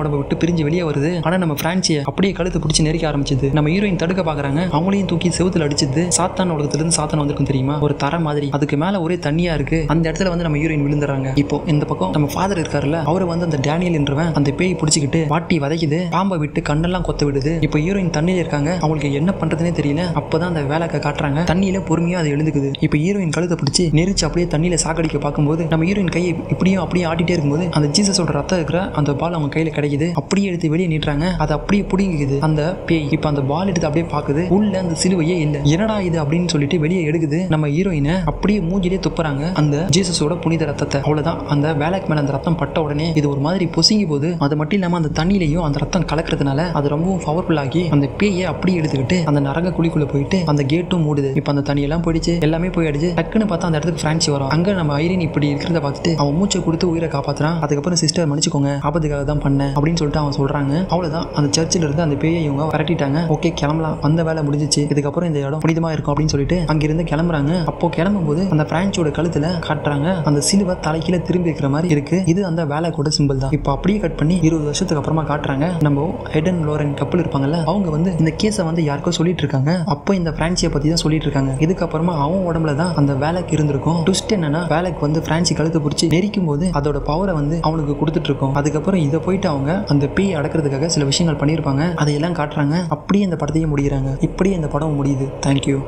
உடம்பை விட்டு பிரிஞ்சு வெளியே வருது. ஆனா நம்ம பிரான்சியை அப்படியே கழுத்து பிடிச்சி நெருக்க ஆரம்பிச்சது. நம்ம ஹீரோயின் தடுக்க பாக்குறாங்க. அவங்களையும் தூக்கி செவுத்துல அடிச்சது. சாத்தான் உலகத்துல இருந்து சாத்தான் வந்திருக்கும் தெரியுமா? ஒரு தர மாதிரி. அதுக்கு மேல ஒரே தண்ணியா இருக்கு. அந்த இடத்துல வந்து நம்ம ஹீரோயின் விழுந்துறாங்க இப்போ இந்த பக்கம் நம்ம ஃபாதர் இருக்காருல்ல அவரை வந்து அந்த டேனியல் என்றவன் அந்த பேய் பிடிச்சிக்கிட்டு வாட்டி வதைக்குது. பாம்பை விட்டு கண்ணெல்லாம் கொத்த விடுது. இப்போ ஹீரோயின் தண்ணியில இருக்காங்க. அவங்களுக்கு என்ன பண்றதுனே தெரியல. அப்பதான் அந்த வேலைக்க காட்டுறாங்க. தண்ணியில பொறுமையா அது எழுந்துக்குது இப்போ ஹீரோயின் கழுத்தை பிடிச்சி நெரிச்சு அப்படியே தண்ணியில சாக்கடிக்க பார்க்கும்போது நம்ம ஹீரோயின் கையை இப்படியும் அப்படியே ஆட்டிட்டே இருக்கும்போது அந்த ஜீசஸோட ரத்தம் இருக்கிற அந்த பால் அவங்க கையில கிடைக்குது. அப்படியே எடுத்து வெளியே நீட்டுறாங்க. அது அப்படியே பிடிங்கிக்குது. அந்த பேய் இப்போ அந்த பால் எடுத்து அப்படியே பார்க்குது உள்ள அந்த சிலுவையே இல்லை. என்னடா இது அப்படின்னு சொல்லிட்டு வெளியே எடுக்குது. நம்ம ஹீரோயினை அப்படியே மூஞ்சிலே துப்புறாங்க. அந்த ஜீசஸோட புனித ரத்தத்தை. அவ்வளவுதான். அந்த வேலைக்கு மேல அந்த ரத்தம் பட்ட உடனே இது ஒரு மாதிரி பொசுங்கி போது அது மட்டும் இல்லாம அந்த தண்ணியிலையும் அந்த ரத்தம் கலக்கிறதுனால அது ரொம்பவும் பவர்ஃபுல் ஆகி அந்த பேயை அப்படியே எடுத்துக்கிட்டு அந்த நரக குழிக்குள்ள போயிட்டு அந்த கேட்டும் மூடுது. இப்போ அந்த தண்ணியெல்லாம் போயிடுச்சு. எல்லாமே போயிடுச்சு. டக்குன்னு பார்த்தா அந்த இடத்துக்கு பிரான்சி வரும். அங்க நம்ம ஐரின் இப்படி இருக்கிறத பார்த்துட்டு அவன் மூச்சை கொடுத்து உயிரை காப்பாத்துறான். அதுக்கப்புறம் சிஸ்டர் மன்னிச்சுக்கோங்க ஆபத்துக்காக தான் பண்ணேன் அப்படின்னு சொல்லிட்டு அவன் சொல்றாங்க. அவ்வளவுதான். அந்த சர்ச்சில் இருந்து அந்த பேயை இவங்க விரட்டிட்டாங்க. ஓகே கிளம்பலாம். வந்த வேலை முடிஞ்சிச்சு. இதுக்கப்புறம் இந்த இடம் புனிதமா இருக்கும் அப்படின்னு சொல்லிட்டு அங்கிருந்து கிளம்புறாங்க. அப்போ கிளம்பும்போது அந்த பிரான்ச்சோட கழுத்துல காட்டுறாங்க. அந்த சிலுவை தலைக்கீழ திரும்பி இருக்கிற மாதிரி இருக்கு. இது அந்த வேலை கூட சிம்பிள் தான். இப்போ அப்படியே கட் பண்ணி இருபது வருஷத்துக்கு அப்புறமா காட்டுறாங்க. நம்ம ஹெடன் லோரன் கப்பல் இருப்பாங்கல்ல அவங்க வந்து இந்த கேஸை வந்து யாருக்கோ சொல்லிட்டு இருக்காங்க. அப்போ இந்த பிரான்சியை பத்தி தான் சொல்லிட்டு இருக்காங்க. இதுக்கப்புறமா அவன் உடம்புல தான் அந்த வேலைக்கு இருந்திருக்கும். ட்விஸ்ட் என்னன்னா வேலைக்கு வந்து பிரான்சி கழுத்து பிடிச்சி நெரிக்கும் போது அதோட பவரை வந்து அவனுக்கு கொடுத்துட்டு இருக்கோம் அதுக்கப்புறம் இதை போயிட்டு அவங்க அந்த பேய் அடக்கிறதுக்காக சில விஷயங்கள் பண்ணியிருப்பாங்க. அதையெல்லாம் காட்டுறாங்க. அப்படியே இந்த படத்தையும் முடிகிறாங்க இப்படியே இந்த படம் முடியுது. தேங்க்யூ